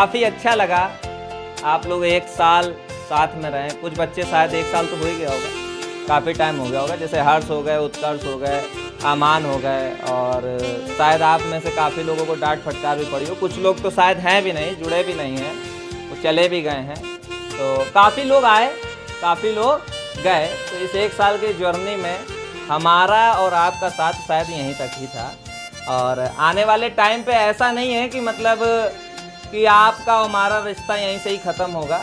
काफ़ी अच्छा लगा। आप लोग एक साल साथ में रहें। कुछ बच्चे शायद एक साल तो हो ही गया होगा। काफ़ी टाइम हो गया होगा। जैसे हर्ष हो गए, उत्कर्ष हो गए, अमान हो गए और शायद आप में से काफ़ी लोगों को डांट फटकार भी पड़ी हो। कुछ लोग तो शायद हैं भी नहीं, जुड़े भी नहीं हैं। वो चले भी गए हैं। तो काफ़ी लोग आए, काफ़ी लोग गए। तो इस एक साल की जर्नी में हमारा और आपका साथ शायद यहीं तक ही था। और आने वाले टाइम पे ऐसा नहीं है कि मतलब कि आपका और हमारा रिश्ता यहीं से ही ख़त्म होगा।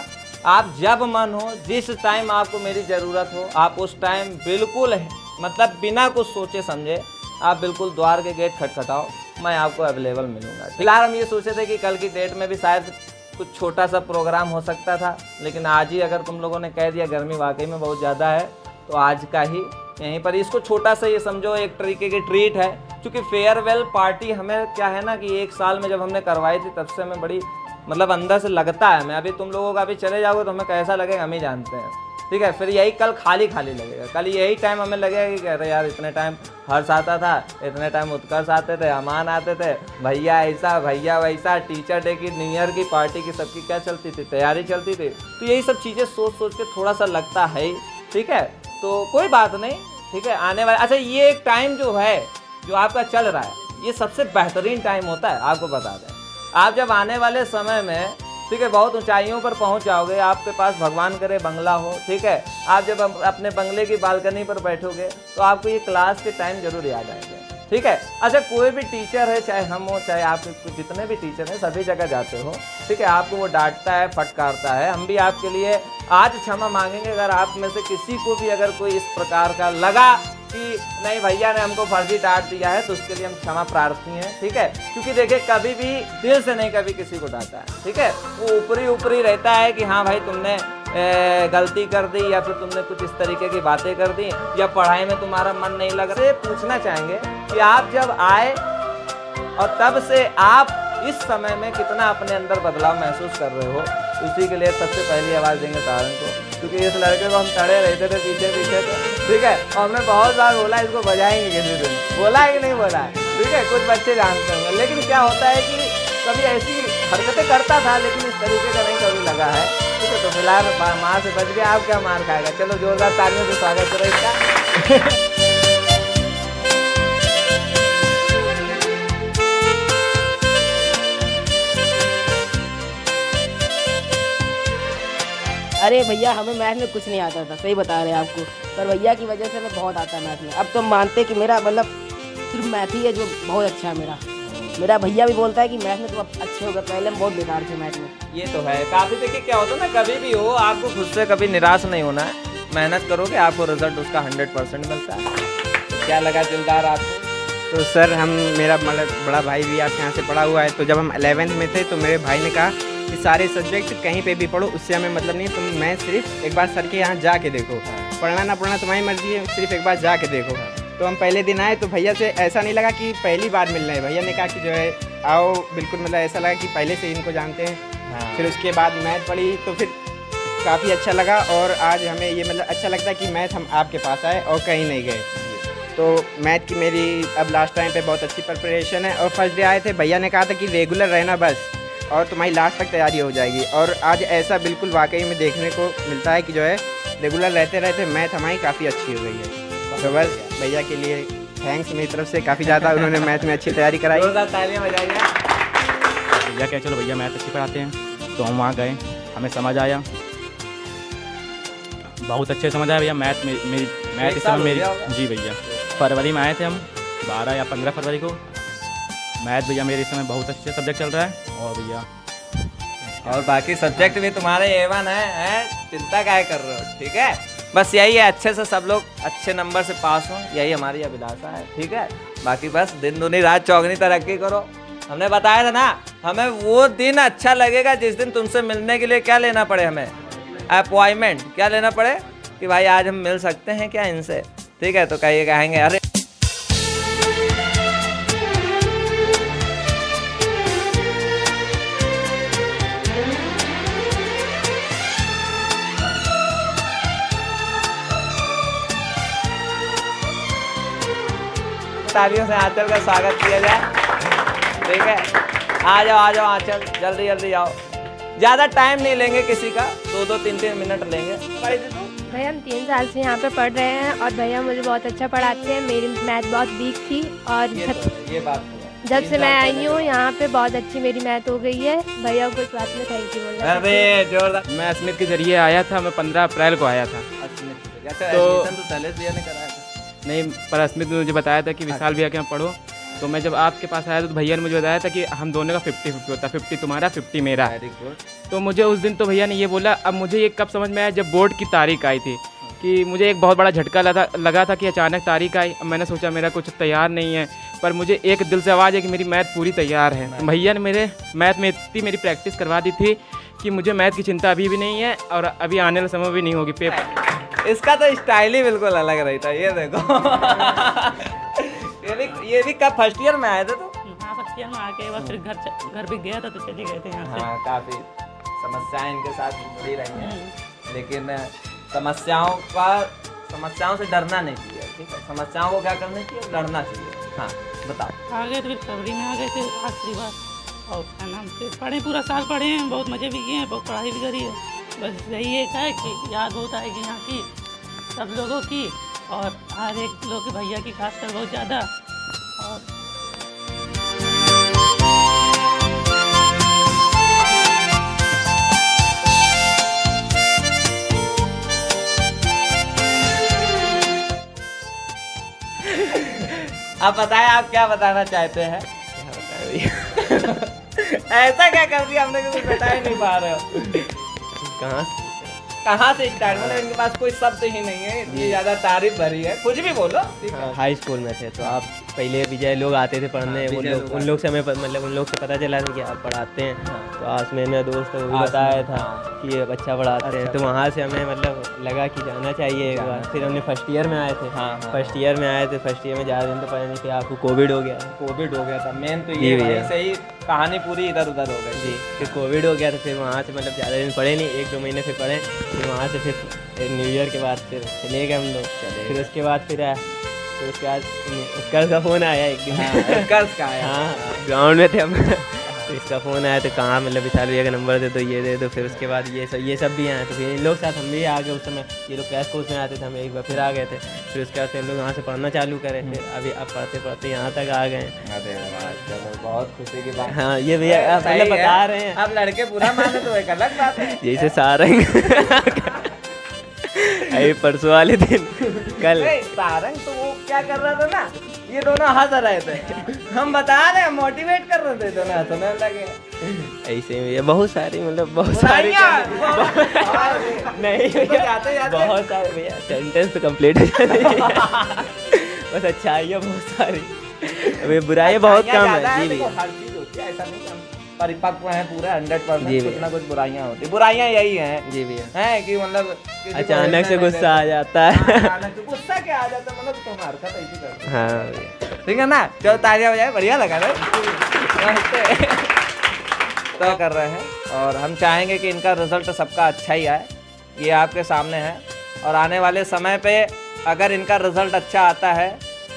आप जब मन हो, जिस टाइम आपको मेरी ज़रूरत हो, आप उस टाइम बिल्कुल मतलब बिना कुछ सोचे समझे, आप बिल्कुल द्वार के गेट खटखटाओ, मैं आपको अवेलेबल मिलूँगा फ़िलहाल हम ये सोचे थे कि कल की डेट में भी शायद कुछ छोटा सा प्रोग्राम हो सकता था, लेकिन आज ही अगर तुम लोगों ने कह दिया, गर्मी वाकई में बहुत ज़्यादा है तो आज का ही यहीं पर इसको छोटा सा ये समझो, एक तरीके की ट्रीट है। क्योंकि फेयरवेल पार्टी हमें क्या है ना कि एक साल में जब हमने करवाई थी, तब से हमें बड़ी मतलब अंदर से लगता है। हमें अभी तुम लोगों का अभी चले जाओगे तो हमें कैसा लगेगा, हम ही जानते हैं। ठीक है, फिर यही कल खाली खाली लगेगा। कल यही टाइम हमें लगेगा कि कह रहे, यार, इतने टाइम हर्ष आता था, इतने टाइम उत्कर्ष आते थे, अमान आते थे। भैया ऐसा, भैया वैसा टीचर डे की न्यू ईयर की पार्टी की, सबकी क्या चलती थी, तैयारी चलती थी। तो यही सब चीज़ें सोच सोच के थोड़ा सा लगता है ठीक है तो कोई बात नहीं, ठीक है, आने वाले अच्छा ये एक टाइम जो है जो आपका चल रहा है, ये सबसे बेहतरीन टाइम होता है, आपको बता दें। आप जब आने वाले समय में, ठीक है, बहुत ऊंचाइयों पर पहुँच जाओगे, आपके पास भगवान करे बंगला हो, ठीक है, आप जब अपने बंगले की बालकनी पर बैठोगे तो आपको ये क्लास के टाइम ज़रूर याद आएँगे, ठीक है? अच्छा कोई भी टीचर है, चाहे हम हो, चाहे आप जितने भी टीचर हैं, सभी जगह जाते हो, ठीक है, आपको वो डांटता है, फटकारता है, हम भी आपके लिए आज क्षमा मांगेंगे, अगर आप में से किसी को भी अगर कोई इस प्रकार का लगा कि नहीं भैया ने हमको फर्जी डांट दिया है तो उसके लिए हम क्षमा प्रार्थी हैं ठीक है? क्योंकि देखिए कभी भी दिल से नहीं कभी किसी को डांटा है ठीक है? वो ऊपरी ऊपरी रहता है कि हाँ भाई तुमने ए, गलती कर दी या फिर तुमने कुछ इस तरीके की बातें कर दी या पढ़ाई में तुम्हारा मन नहीं लग रहा। पूछना चाहेंगे कि आप जब आए और तब से आप इस समय में कितना अपने अंदर बदलाव महसूस कर रहे हो? उसी के लिए सबसे पहली आवाज़ देंगे तारण को, क्योंकि इस लड़के को हम खड़े रहते थे पीछे पीछे तो। ठीक है, और हमने बहुत बार बोला, इसको बजाएँगे किसी दिन। बोला है कि नहीं बोला? है ठीक है, कुछ बच्चे जानते होंगे। लेकिन क्या होता है कि कभी ऐसी हरकतें करता था, लेकिन इस तरीके का नहीं कभी लगा है। ठीक है तो फ़िलहाल माँ से बच गया, आप क्या मार खाएगा? चलो, जोरदार तालियों से स्वागत करो इसका। अरे भैया हमें मैथ में कुछ नहीं आता था सही बता रहे हैं आपको। पर भैया की वजह से मैं बहुत आता है मैथ में। अब तो मानते कि मेरा मतलब सिर्फ़ मैथ ही है जो बहुत अच्छा है मेरा। मेरा भैया भी बोलता है कि मैथ में तो अच्छे हो गए पहले हम बहुत बेकार थे मैथ में। ये तो है। काफ़ी देखिए क्या होता है ना कभी भी हो आपको खुद से कभी निराश नहीं होना है। मेहनत करोगे आपको रिज़ल्ट उसका हंड्रेड परसेंट मिलता है। क्या लगा दिलदार आपको? तो सर हम मेरा मतलब बड़ा भाई भी आपके यहाँ से पढ़ा हुआ है। तो जब हम अलेवेंथ में थे तो मेरे भाई ने कहा कि सारे सब्जेक्ट कहीं पे भी पढ़ो उससे हमें मतलब नहीं तुम मैं सिर्फ़ एक बार सर के यहाँ जाके देखो। पढ़ना ना पढ़ना तुम्हारी मर्ज़ी है सिर्फ़ एक बार जाके देखो। तो हम पहले दिन आए तो भैया से ऐसा नहीं लगा कि पहली बार मिल रहे हैं। भैया ने कहा कि जो है आओ बिल्कुल मतलब ऐसा लगा कि पहले से इनको जानते हैं। हाँ। फिर उसके बाद मैथ पढ़ी तो फिर काफ़ी अच्छा लगा और आज हमें ये मतलब अच्छा लगता है कि मैथ हम आपके पास आए और कहीं नहीं गए। तो मैथ की मेरी अब लास्ट टाइम पे बहुत अच्छी प्रिपरेशन है और फ़र्स्ट डे आए थे भैया ने कहा था कि रेगुलर रहना बस। और तुम्हारी लास्ट तक तैयारी हो जाएगी। और आज ऐसा बिल्कुल वाकई में देखने को मिलता है कि जो है रेगुलर रहते रहते मैथ हमारी काफ़ी अच्छी हो गई है। तो बस भैया के लिए थैंक्स मेरी तरफ़ से काफ़ी ज़्यादा उन्होंने मैथ में अच्छी तैयारी कराई। भैया क्या चलो भैया मैथ अच्छी पढ़ाते हैं। तो हम वहाँ गए हमें समझ आया। बहुत अच्छे समझ आया भैया मैथ में मेरी मैथ इस साल समय मेरी जी भैया। फरवरी में आए थे हम बारह या पंद्रह फरवरी को। मैथ भैया मेरे इस समय बहुत अच्छे सब्जेक्ट चल रहा है। और भैया। और बाकी सब्जेक्ट भी तुम्हारे एवन है, है? चिंता क्या कर रहे हो? ठीक है? बस यही है अच्छे से सब लोग अच्छे नंबर से पास हो यही हमारी अभिलाषा है ठीक है? बाकी बस दिन दुनी रात चौगनी तरक्की करो। हमने बताया था ना हमें वो दिन अच्छा लगेगा जिस दिन तुमसे मिलने के लिए क्या लेना पड़े हमें? अपॉइंटमेंट क्या लेना पड़े? कि भाई आज हम मिल सकते हैं क्या इनसे? ठीक है तो कहिए कहेंगे अरे तालियों से आंचल का स्वागत किया जाए। ठीक है? आ जाओ आ जाओ आंचल जल्दी जल्दी आओ। ज़्यादा टाइम नहीं लेंगे किसी का। दो दो तीन तीन मिनट लेंगे। भाई भैया हम तीन साल से यहाँ पे पढ़ रहे हैं और भैया मुझे बहुत अच्छा पढ़ाते हैं। मेरी मैथ बहुत वीक थी और ये जब तो ये बात तो जब से मैं आई हूँ यहाँ पे बहुत अच्छी मेरी मैथ हो गई है। भैया को इस बात में थैंक यू बोलना अरे जोरदार। मैं स्मिथ के ज़रिए आया था मैं पंद्रह अप्रैल को आया था। अच्छा तो- एडमिशन तो नहीं पर अस्मित ने मुझे बताया था कि विशाल भैया के यहाँ पढ़ो। तो मैं जब आपके पास आया तो भैया ने मुझे बताया था कि हम दोनों का फिफ्टी फिफ्टी होता है। फिफ्टी तुम्हारा फिफ्टी मेरा। है तो मुझे उस दिन तो भैया ने ये बोला अब मुझे ये कब समझ में आया जब बोर्ड की तारीख आई थी कि मुझे एक बहुत बड़ा झटका लगा लगा था कि अचानक तारीख आई। मैंने सोचा मेरा कुछ तैयार नहीं है पर मुझे एक दिल से आवाज़ है कि मेरी मैथ पूरी तैयार है। भैया ने मेरे मैथ में इतनी मेरी प्रैक्टिस करवा दी थी कि मुझे मैथ की चिंता अभी भी नहीं है और अभी आने वाले समय भी नहीं होगी पेपर इसका तो स्टाइल ही बिल्कुल अलग रही था ये देखो। ये भी ये भी कब फ़र्स्ट ईयर में आए थे तो हाँ फ़र्स्ट ईयर में आके बस फिर घर घर भी गया था तो चले गए थे यहाँ हाँ काफ़ी समस्याएँ इनके साथ जुड़ी रही हैं। लेकिन समस्याओं का समस्याओं से डरना नहीं चाहिए ठीक है? समस्याओं को क्या करना चाहिए? लड़ना चाहिए। हाँ बताओ। आ गए थे फिर में आ गए थे आखिरी बार। और क्या नाम से पढ़े पूरा साल पढ़े हैं बहुत मज़े भी किए हैं बहुत पढ़ाई भी करी है। बस यही एक है कि याद बहुत आएगी यहाँ की सब लोगों की और हर एक लोग के भैया की खासकर बहुत ज़्यादा। और आप बताएँ आप क्या बताना चाहते हैं? ऐसा क्या कर दिया हमने कुछ बता ही नहीं पा रहे हो? कहाँ कहाँ से स्टार्ट मतलब इनके पास कोई शब्द ही नहीं है इतनी ज़्यादा तारीफ़ भरी है। कुछ भी बोलो हाई स्कूल में थे तो आप पहले विजय लोग आते थे पढ़ने हाँ, उन लोग उन लोग से हमें मतलब उन लोग से पता चला था कि आप पढ़ाते हैं। हाँ। तो आस में मेरा दोस्त है वो भी बताया था हाँ। कि ये अच्छा पढ़ाते हैं। तो वहाँ से हमें मतलब लगा कि जाना चाहिए एक बार। फिर हमने फ़र्स्ट ईयर में आए थे। हाँ, हाँ। फ़र्स्ट ईयर में आए थे फ़र्स्ट ईयर में ज़्यादा दिन तो पढ़े नहीं थे। आपको कोविड हो गया। कोविड हो गया था। मेन तो ये भैया। वहीं से कहानी पूरी इधर उधर हो गई जी। फिर कोविड हो गया तो फिर वहाँ से मतलब ज़्यादा दिन पढ़े नहीं। एक दो महीने फिर पढ़े। फिर वहाँ से फिर न्यू ईयर के बाद फिर चले गए हम लोग। फिर उसके बाद फिर उसके बाद उसका का फ़ोन आया एक दिन। हाँ, का आया। हाँ। ग्राउंड में थे हम। तो इसका फ़ोन आया तो कहाँ मतलब विशाल भैया का नंबर दे दो ये दे दो फिर उसके बाद ये सब ये सब भी आए। तो फिर इन लोग साथ हम भी आ गए उस समय ये लोग क्रैश कोर्स में आते थे हम एक बार फिर आ गए थे। फिर उसके बाद फिर हम लोग यहाँ से पढ़ना चालू करें। फिर अभी अब पढ़ते पढ़ते यहाँ तक आ गए। हैं बहुत खुशी की बात। हाँ ये भैया मतलब बता रहे हैं। अब लड़के पूरा माने तो एक अलग बात है। जैसे सारंग अभी परसों वाले दिन कल। सारंग तो वो क्या कर रहा था ना? ये दोनों हंस रहे थे। हम बता रहे हैं मोटिवेट कर रहे थे दोनों हंसने लगे। ऐसे में ये बहुत सारी मतलब बहुत सारी नहीं तो भैया जाते जाते। बहुत सारे भैया सेंटेंस तो कंप्लीट हो बस अच्छाइयाँ बहुत सारी। अभी बुराइयाँ बहुत कम है। जी भैया। है परिपक्व हैं पूरा हंड्रेड परसेंट कुछ। ना कुछ बुराइयाँ होती बुराइयाँ यही हैं। जी भैया। हैं कि मतलब अचानक से गुस्सा आ जाता हाँ, है अचानक से गुस्सा क्या आ जाता है? मतलब तुम हरकत ऐसी करते हो। हाँ ठीक है ना? चलो तालियाँ बजाए बढ़िया लगा ना? तो कर रहे हैं और हम चाहेंगे कि इनका रिज़ल्ट सबका अच्छा ही आए। ये आपके सामने है। और आने वाले समय पे अगर इनका रिज़ल्ट अच्छा आता है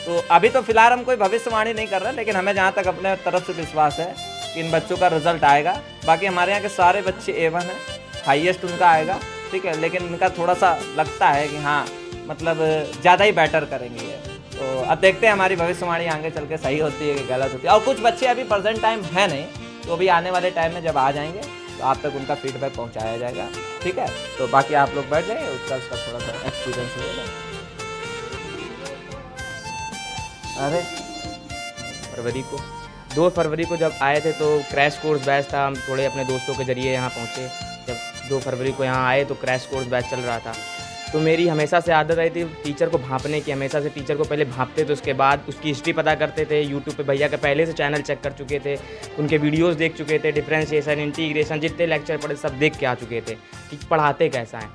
तो अभी तो फ़िलहाल हम कोई भविष्यवाणी नहीं कर रहे लेकिन हमें जहाँ तक अपने तरफ़ से विश्वास है इन बच्चों का रिज़ल्ट आएगा। बाकी हमारे यहाँ के सारे बच्चे ए वन हैं। हाईएस्ट उनका आएगा, ठीक है? लेकिन इनका थोड़ा सा लगता है कि हाँ मतलब ज़्यादा ही बेटर करेंगे ये। तो अब देखते हैं हमारी भविष्यवाणी आगे चल के सही होती है कि गलत होती है। और कुछ बच्चे अभी प्रेजेंट टाइम है नहीं तो अभी आने वाले टाइम में जब आ जाएँगे तो आप तक उनका फीडबैक पहुँचाया जाएगा, ठीक है? तो बाकी आप लोग बैठ जाइए, उसका उसका थोड़ा सा एक्सपीरियंस ले लें अरे फरवरी को। दो फरवरी को जब आए थे तो क्रैश कोर्स बैच था, हम थोड़े अपने दोस्तों के ज़रिए यहाँ पहुँचे। जब दो फरवरी को यहाँ आए तो क्रैश कोर्स बैच चल रहा था। तो मेरी हमेशा से आदत रही थी टीचर को भांपने की। हमेशा से टीचर को पहले भांपते थे, उसके बाद उसकी हिस्ट्री पता करते थे। यूट्यूब पे भैया का पहले से चैनल चेक कर चुके थे, उनके वीडियोस देख चुके थे डिफ्रेंशिएशन इंटीग्रेशन जितने लेक्चर पढ़े सब देख के आ चुके थे कि पढ़ाते कैसा है।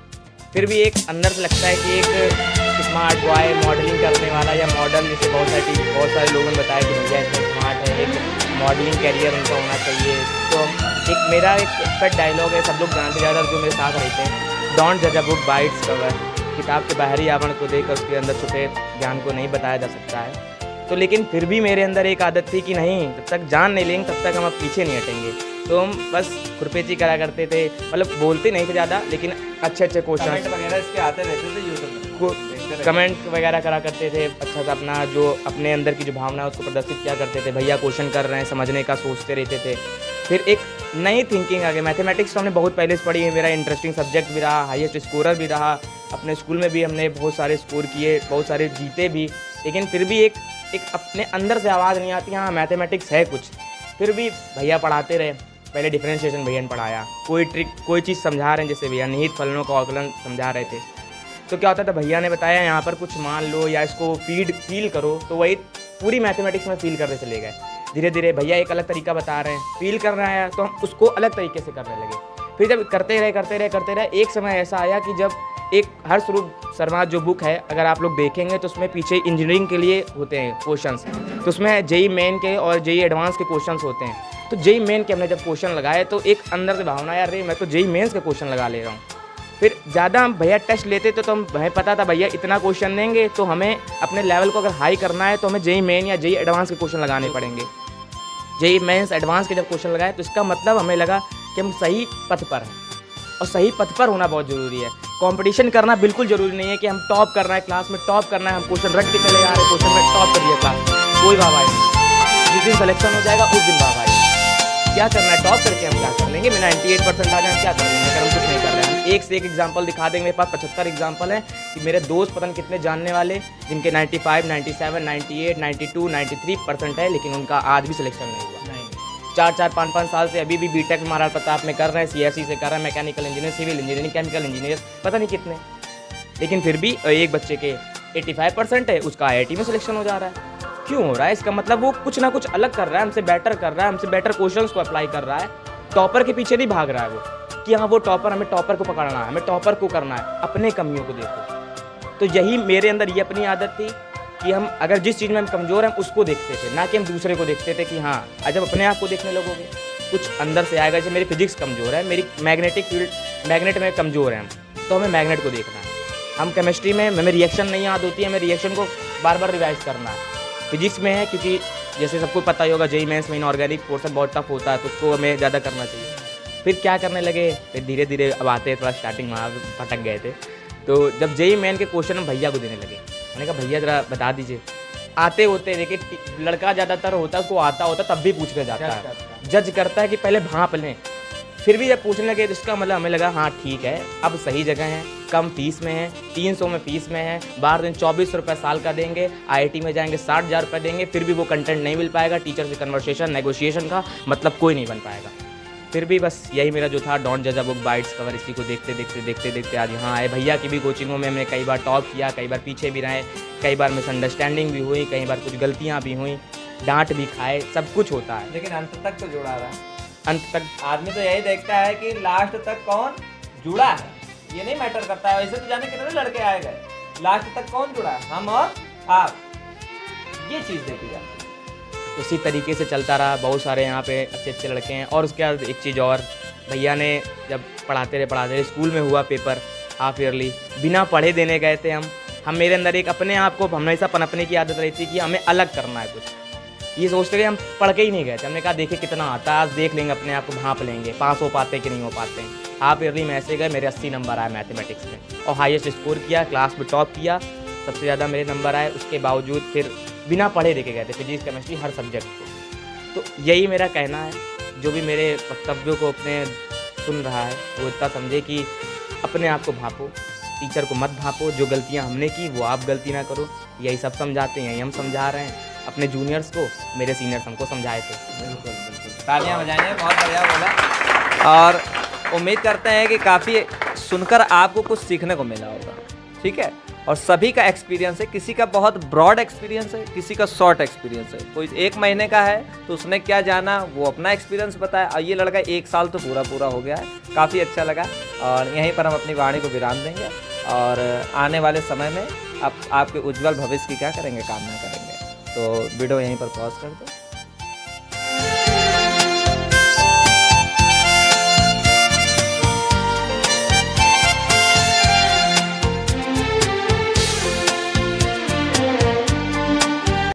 फिर भी एक अंदर से लगता है कि एक स्मार्ट बॉय मॉडलिंग करने वाला या मॉडल जैसे बहुत सारी बहुत सारे लोगों ने बताया कि भैया मॉडलिंग करियर उनका होना चाहिए। तो एक मेरा एक पेट डायलॉग है सब लोग जानते ज़्यादा जो मेरे साथ रहते हैं। डोंट जज a book by its cover किताब के बाहरी आवरण को देखकर उसके अंदर छुपे ज्ञान को नहीं बताया जा सकता है। तो लेकिन फिर भी मेरे अंदर एक आदत थी कि नहीं जब तक जान नहीं लेंगे तब तक हम अब पीछे नहीं हटेंगे। तो हम बस खुरपेची करा करते थे। मतलब बोलते नहीं थे ज़्यादा लेकिन अच्छे अच्छे क्वेश्चन वगैरह इसके आते रहते थे यूट्यूब कमेंट वगैरह करा करते थे अच्छा सा अपना जो अपने अंदर की जो भावना है, उसको प्रदर्शित किया करते थे, भैया क्वेश्चन कर रहे हैं, समझने का सोचते रहते थे। फिर एक नई थिंकिंग आ गई। मैथमेटिक्स तो हमने बहुत पहले से पढ़ी है, मेरा इंटरेस्टिंग सब्जेक्ट भी रहा हाईएस्ट स्कोरर भी रहा, अपने स्कूल में भी हमने बहुत सारे स्कोर किए, बहुत सारे जीते भी। लेकिन फिर भी एक एक अपने अंदर से आवाज़ नहीं आती हाँ मैथमेटिक्स है कुछ। फिर भी भैया पढ़ाते रहे, पहले डिफ्रेंशिएशन भैया ने पढ़ाया। कोई ट्रिक कोई चीज़ समझा रहे हैं, जैसे भैया निहित फलनों का औकलन समझा रहे थे। तो क्या होता था भैया ने बताया, यहाँ पर कुछ मान लो या इसको फ़ीड फील करो। तो वही पूरी मैथमेटिक्स में फील करते चले गए। धीरे धीरे भैया एक अलग तरीका बता रहे हैं। फील कर रहा है तो हम उसको अलग तरीके से करने लगे। फिर जब करते रहे करते रहे करते रहे, एक समय ऐसा आया कि जब एक हर स्वरूप शर्मा जो बुक है, अगर आप लोग देखेंगे तो उसमें पीछे इंजीनियरिंग के लिए होते हैं क्वेश्चंस तो उसमें जेई मेन के और जेई एडवांस के क्वेश्चंस होते हैं। तो जेई मेन के हमने जब क्वेश्चन लगाए तो एक अंदर से भावना, यार रे, मैं तो जेई मेन्स के क्वेश्चन लगा ले रहा हूँ। फिर ज़्यादा हम भैया टेस्ट लेते तो, तो हम हमें पता था भैया इतना क्वेश्चन देंगे तो हमें अपने लेवल को अगर हाई करना है तो हमें जेई मेन या जेई एडवांस के क्वेश्चन लगाने पड़ेंगे. जेई मेंस एडवांस के जब क्वेश्चन लगाए तो इसका मतलब हमें लगा कि हम सही पथ पर हैं। और सही पथ पर होना बहुत ज़रूरी है। कंपटीशन करना बिल्कुल ज़रूरी नहीं है कि हम टॉप कर रहे हैं क्लास में टॉप करना है हम क्वेश्चन रख के चले जा रहे क्वेश्चन में टॉप कर दिया क्लास कोई वाह नहीं। जिस दिन सिलेक्शन हो जाएगा उस दिन वाह क्या करना है? टॉप करके हम क्या कर लेंगे? मैं 98 परसेंट आ जाए क्या कर लेंगे? अगर हम एक से एक एग्ज़ाम्पल दिखा देंगे। मेरे पास पचहत्तर एग्ज़ाम्पल है कि मेरे दोस्त पता नहीं कितने जानने वाले जिनके 95, 97, 98, 92, 93 परसेंट है लेकिन उनका आज भी सिलेक्शन नहीं हुआ। नहीं। चार चार पाँच पाँच साल से अभी भी बी बीटेक महाराज प्रताप में कर रहे हैं सीएससी से कर रहे हैं mechanical engineer civil engineering chemical engineer पता नहीं कितने। लेकिन फिर भी एक बच्चे के 85 परसेंट है उसका आईआईटी में सिलेक्शन हो जा रहा है। क्यों हो रहा है? इसका मतलब वो कुछ ना कुछ अलग कर रहा है हमसे बेटर कर रहा है हमसे बेटर क्वेश्चन को अप्लाई कर रहा है टॉपर के पीछे नहीं भाग रहा है वो। कि हाँ वो टॉपर हमें टॉपर को पकड़ना है, हमें टॉपर को करना है, अपने कमियों को देखो। तो यही मेरे अंदर ये अपनी आदत थी कि हम अगर जिस चीज़ में हम कमज़ोर हैं, उसको देखते थे, ना कि हम दूसरे को देखते थे कि हाँ जब अपने आप को देखने लगोगे। कुछ अंदर से आएगा, जैसे मेरी फिजिक्स कमज़ोर है, मेरी मैग्नेटिक फ़ील्ड मैग्नेट में कमज़ोर है हम तो हमें मैग्नेट को देखना है। हम केमिस्ट्री में, हमें रिएक्शन नहीं याद होती है हमें रिएक्शन को बार बार रिवाइज करना है। फिजिक्स में है, क्योंकि जैसे सबको पता ही होगा जेई मेंस में इनऑर्गेनिक पोर्सन बहुत टफ होता है तो उसको हमें ज़्यादा करना चाहिए। फिर क्या करने लगे? फिर धीरे धीरे अब आते थोड़ा स्टार्टिंग वहाँ फटक गए थे। तो जब जेई मैन के क्वेश्चन हम भैया को देने लगे मैंने कहा भैया ज़रा बता दीजिए। आते होते देखिए लड़का ज़्यादातर होता है उसको आता होता तब भी पूछने जाता है। जज करता है कि पहले भाप लें। फिर भी जब पूछने लगे तो इसका मतलब हमें लगा हाँ ठीक है अब सही जगह है कम फ़ीस में है तीन सौ में फ़ीस में है बारह दिन चौबीस सौ रुपये साल का देंगे आईआईटी में जाएँगे साठ हज़ार रुपये देंगे फिर भी वो कंटेंट नहीं मिल पाएगा टीचर से कन्वर्सेशन नेगोशिएशन का मतलब कोई नहीं बन पाएगा। फिर भी बस यही मेरा जो था डॉन जजा बुक बाइट्स कवर इसी को देखते देखते देखते देखते आज यहाँ आए। भैया की भी कोचिंगों में हमने कई बार टॉप किया कई बार पीछे भी रहे कई बार मिसअंडरस्टैंडिंग भी हुई कई बार कुछ गलतियाँ भी हुई डांट भी खाए सब कुछ होता है। लेकिन अंत तक तो जुड़ा रहा। है अंत तक आदमी तो यही देखता है कि लास्ट तक कौन जुड़ा है? ये नहीं मैटर करता है वैसे तो जाने कितने लड़के आए गए। लास्ट तक कौन जुड़ा है? हम और आप। ये चीज़ देखी जाती है। उसी तरीके से चलता रहा। बहुत सारे यहाँ पे अच्छे अच्छे लड़के हैं। और उसके बाद एक चीज़ और, भैया ने जब पढ़ाते रहे पढ़ाते रहे, स्कूल में हुआ पेपर, हाफ़ ईयरली, बिना पढ़े देने गए थे हम। हम मेरे अंदर एक अपने आप को हमेशा पनपने की आदत रहती कि हमें अलग करना है कुछ। ये सोचते थे हम पढ़ के ही नहीं गए थे। हमने कहा देखे कितना आता है, आज देख लेंगे, अपने आप को भाप लेंगे। पास हो पाते कि नहीं हो पाते? हाफ़ ईयरली में ऐसे गए, मेरे अस्सी नंबर आए मैथमेटिक्स में। और हाईएस्ट स्कोर किया, क्लास में टॉप किया, सबसे ज़्यादा मेरे नंबर आए। उसके बावजूद फिर बिना पढ़े देखे गए थे फिजिक्स, केमिस्ट्री, हर सब्जेक्ट को। तो यही मेरा कहना है, जो भी मेरे वक्तव्यों को अपने सुन रहा है, वो इतना समझे कि अपने आप को भापो, टीचर को मत भापो, जो गलतियाँ हमने की, वो आप गलती ना करो। यही सब समझाते हैं, यही हम समझा रहे हैं। अपने जूनियर्स को, मेरे सीनियर्स हमको समझाए थे। बिल्कुल तालियाँ बजाएँगे, बहुत बढ़िया बोला। और उम्मीद करते हैं कि काफ़ी सुनकर आपको कुछ सीखने को मिला होगा। ठीक है? और सभी का एक्सपीरियंस है, किसी का बहुत ब्रॉड एक्सपीरियंस है, किसी का शॉर्ट एक्सपीरियंस है। कोई एक महीने का है तो उसने क्या जाना, वो अपना एक्सपीरियंस बताया। और ये लड़का एक साल तो पूरा पूरा हो गया है। काफ़ी अच्छा लगा। और यहीं पर हम अपनी वाणी को विराम देंगे। और आने वाले समय में आप, आपके उज्जवल भविष्य की क्या करेंगे, कामना करेंगे। तो वीडियो यहीं पर पॉज कर दो।